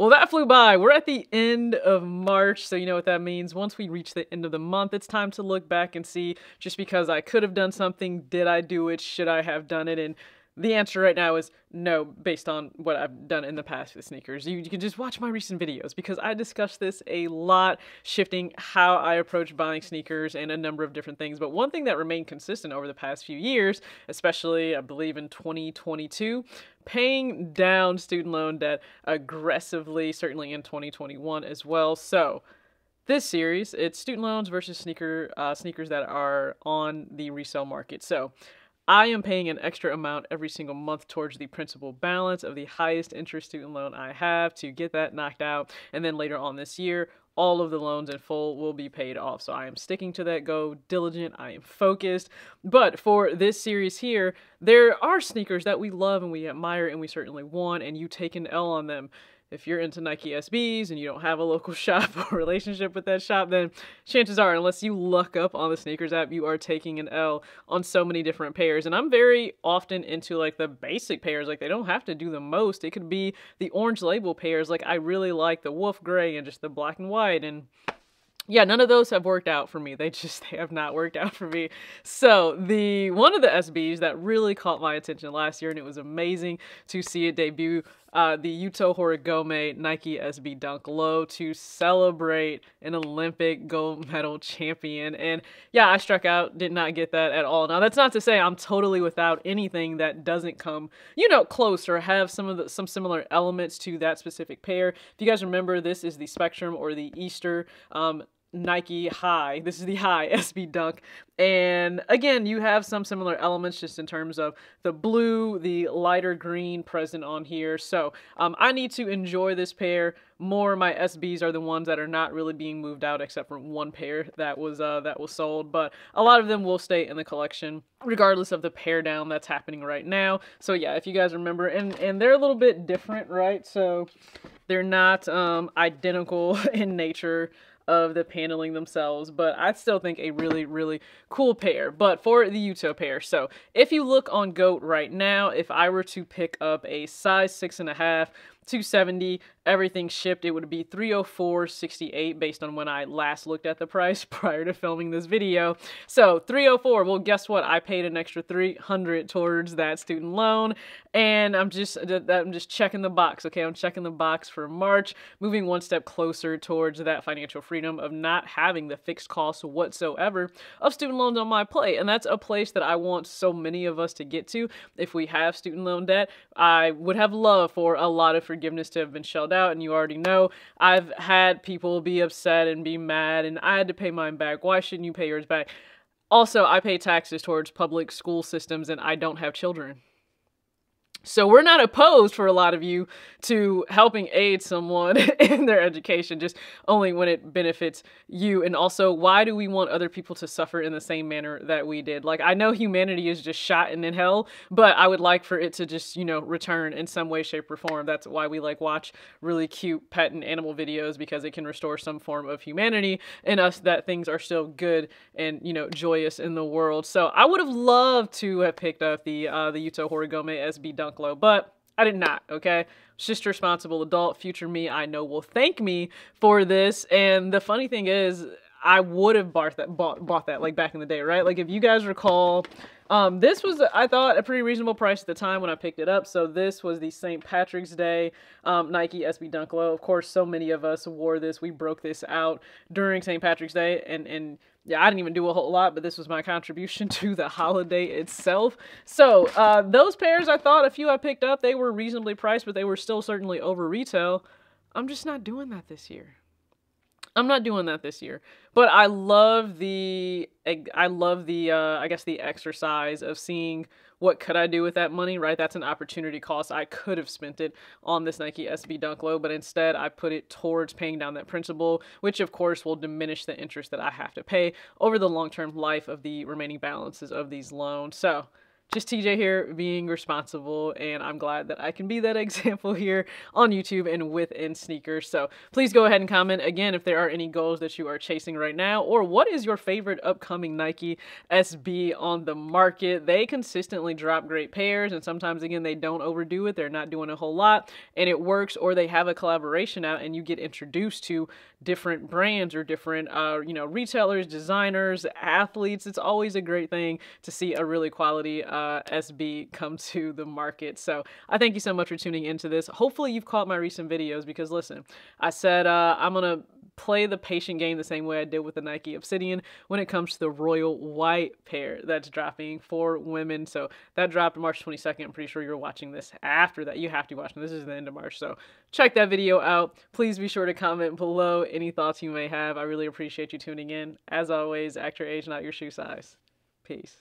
Well, that flew by. We're at the end of March, so you know what that means. Once we reach the end of the month, it's time to look back and see just because I could have done something, did I do it? Should I have done it? And the answer right now is no, based on what I've done in the past with sneakers. You, you, can just watch my recent videos because I discuss this a lot, shifting how I approach buying sneakers and a number of different things. But one thing that remained consistent over the past few years, especially I believe in 2022, paying down student loan debt aggressively, certainly in 2021 as well. So, this series, it's student loans versus sneaker uh, sneakers that are on the resale market. So, I am paying an extra amount every single month towards the principal balance of the highest interest student loan I have to get that knocked out. And then later on this year, all of the loans in full will be paid off. So I am sticking to that go diligent. I am focused. But for this series here, there are sneakers that we love and we admire and we certainly want, and you take an L on them if you're into Nike SBs and you don't have a local shop or relationship with that shop, then chances are, unless you luck up on the sneakers app, you are taking an L on so many different pairs. And I'm very often into like the basic pairs. Like they don't have to do the most. It could be the orange label pairs. Like I really like the wolf gray and just the black and white and yeah, none of those have worked out for me. They just they have not worked out for me. So the one of the SBs that really caught my attention last year, and it was amazing to see it debut, uh, the Yuto Horigome Nike SB Dunk Low to celebrate an Olympic gold medal champion. And yeah, I struck out, did not get that at all. Now that's not to say I'm totally without anything that doesn't come, you know, close or have some of the some similar elements to that specific pair. If you guys remember, this is the Spectrum or the Easter. Um, Nike High. This is the High SB Dunk. And again, you have some similar elements just in terms of the blue, the lighter green present on here. So um, I need to enjoy this pair more. My SBs are the ones that are not really being moved out except for one pair that was uh, that was sold. But a lot of them will stay in the collection regardless of the pair down that's happening right now. So yeah, if you guys remember, and, and they're a little bit different, right? So they're not um, identical in nature of the paneling themselves, but I still think a really, really cool pair. But for the Yuto pair, so if you look on GOAT right now, if I were to pick up a size six and a half 270 everything shipped it would be 304.68 based on when I last looked at the price prior to filming this video. So 304 well guess what? I paid an extra 300 towards that student loan and I'm just uh, I'm just checking the box okay? I'm checking the box for March moving one step closer towards that financial freedom of not having the fixed costs whatsoever of student loans on my plate and that's a place that I want so many of us to get to if we have student loan debt I would have love for a lot of forgiveness to have been shelled out. And you already know I've had people be upset and be mad, and I had to pay mine back. Why shouldn't you pay yours back? Also, I pay taxes towards public school systems, and I don't have children. So we're not opposed for a lot of you to helping aid someone in their education, just only when it benefits you. And also, why do we want other people to suffer in the same manner that we did? Like, I know humanity is just shot and in hell, but I would like for it to just, you know, return in some way, shape, or form. That's why we like watch really cute pet and animal videos because it can restore some form of humanity in us that things are still good and, you know, joyous in the world. So I would have loved to have picked up the uh, the Yuto Horigome SB Dunk But I did not, okay? just responsible adult, future me, I know will thank me for this. And the funny thing is, I would have bought that bought, bought that like back in the day, right? Like if you guys recall, um, this was I thought a pretty reasonable price at the time when I picked it up. So this was the St. Patrick's Day um, Nike SB Dunk Low. Of course, so many of us wore this. We broke this out during St. Patrick's Day, and and yeah, I didn't even do a whole lot, but this was my contribution to the holiday itself. So uh, those pairs, I thought a few I picked up, they were reasonably priced, but they were still certainly over retail. I'm just not doing that this year. I'm not doing that this year. But I love the I love the uh, I guess the exercise of seeing what could I do with that money, right? That's an opportunity cost. I could have spent it on this Nike SB Dunk Low, but instead I put it towards paying down that principal, which of course will diminish the interest that I have to pay over the long-term life of the remaining balances of these loans. So, just TJ here being responsible, and I'm glad that I can be that example here on YouTube and within sneakers. So please go ahead and comment again if there are any goals that you are chasing right now, or what is your favorite upcoming Nike SB on the market. They consistently drop great pairs, and sometimes again they don't overdo it. They're not doing a whole lot, and it works, or they have a collaboration out, and you get introduced to different brands or different uh, you know retailers, designers, athletes. It's always a great thing to see a really quality. Uh, uh, SB come to the market. So I thank you so much for tuning into this. Hopefully you've caught my recent videos because listen, I said uh, I'm going to play the patient game the same way I did with the Nike Obsidian when it comes to the Royal White pair that's dropping for women. So that dropped March 22nd. I'm pretty sure you're watching this after that. You have to be watching. This is the end of March. So check that video out. Please be sure to comment below any thoughts you may have. I really appreciate you tuning in. As always, act your age, not your shoe size. Peace.